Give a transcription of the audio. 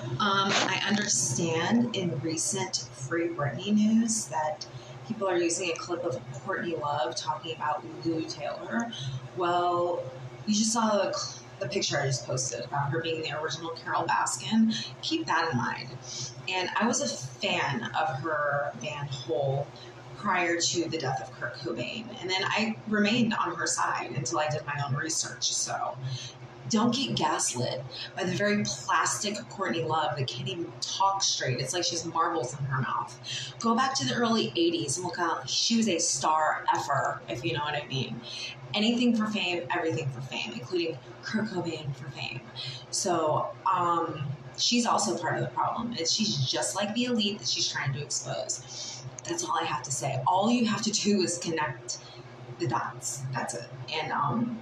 Um, I understand in recent Free Britney news that people are using a clip of Courtney Love talking about Lou Taylor. Well, you just saw the, the picture I just posted about her being the original Carol Baskin. Keep that in mind. And I was a fan of her band Hole prior to the death of Kurt Cobain. And then I remained on her side until I did my own research. So don't get gaslit by the very plastic Courtney Love that can't even talk straight. It's like she has marbles in her mouth. Go back to the early 80s and look how she was a star effer, if you know what I mean. Anything for fame, everything for fame, including Kurt Cobain for fame. So, um, she's also part of the problem. Is she's just like the elite that she's trying to expose. That's all I have to say. All you have to do is connect the dots. That's it. And um,